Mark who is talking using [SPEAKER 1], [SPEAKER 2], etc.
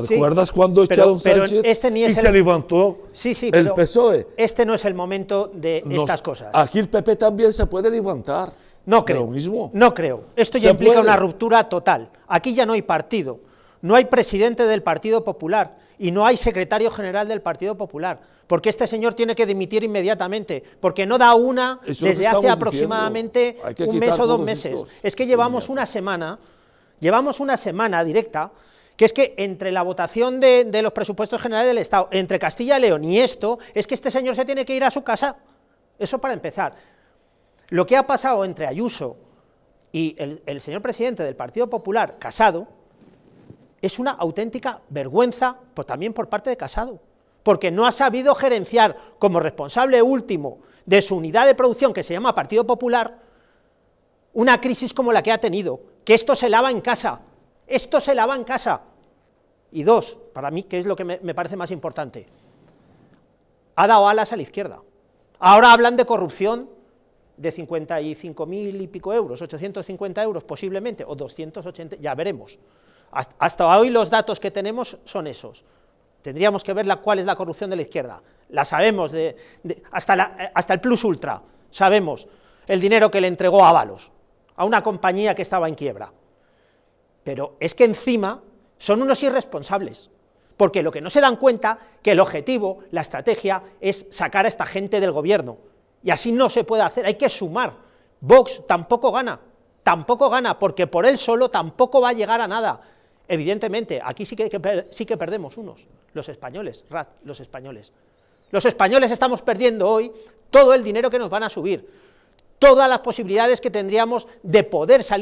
[SPEAKER 1] Sí,
[SPEAKER 2] ¿Recuerdas cuando
[SPEAKER 1] pero-
[SPEAKER 2] echaron Sánchez
[SPEAKER 1] este ni
[SPEAKER 2] y se
[SPEAKER 1] el-
[SPEAKER 2] levantó
[SPEAKER 1] Sí, sí,
[SPEAKER 2] el PSOE?
[SPEAKER 1] este no es el momento de
[SPEAKER 2] Nos-
[SPEAKER 1] estas cosas.
[SPEAKER 2] Aquí el PP también se puede levantar.
[SPEAKER 1] No creo.
[SPEAKER 2] Lo mismo.
[SPEAKER 1] No creo. Esto
[SPEAKER 2] Se
[SPEAKER 1] ya implica
[SPEAKER 2] puede.
[SPEAKER 1] una ruptura total. Aquí ya no hay partido. No hay presidente del Partido Popular y no hay secretario general del Partido Popular. Porque este señor tiene que dimitir inmediatamente. Porque no da una
[SPEAKER 2] Eso
[SPEAKER 1] desde hace aproximadamente un mes o dos meses.
[SPEAKER 2] estos
[SPEAKER 1] Es que llevamos una semana, llevamos una semana directa, que es que entre la votación de, los presupuestos generales del Estado, entre Castilla y León y esto, es que este señor se tiene que ir a su casa. Eso para empezar. Lo que ha pasado entre Ayuso y el, señor presidente del Partido Popular, Casado, es una auténtica vergüenza por, también por parte de Casado, porque no ha sabido gerenciar como responsable último de su unidad de producción que se llama Partido Popular una crisis como la que ha tenido, que esto se lava en casa, esto se lava en casa. Y dos, para mí, que es lo que me, parece más importante, ha dado alas a la izquierda. Ahora hablan de corrupción de 55 mil y pico euros, 850 euros posiblemente, o 280, ya veremos. Hasta, hoy los datos que tenemos son esos. Tendríamos que ver la, cuál es la corrupción de la izquierda. La sabemos, de, hasta, la- eh, hasta el plus ultra, sabemos el dinero que le entregó a Ábalos, a una compañía que estaba en quiebra. Pero es que encima son unos irresponsables, porque lo que no se dan cuenta que el objetivo, la estrategia, es sacar a esta gente del gobierno. Y así no se puede hacer, hay que sumar. Vox tampoco gana, tampoco gana, porque por él solo tampoco va a llegar a nada. Evidentemente, aquí sí que, sí que perdemos unos, los españoles, Rat, los españoles. Los españoles estamos perdiendo hoy todo el dinero que nos van a subir, todas las posibilidades que tendríamos de poder salir.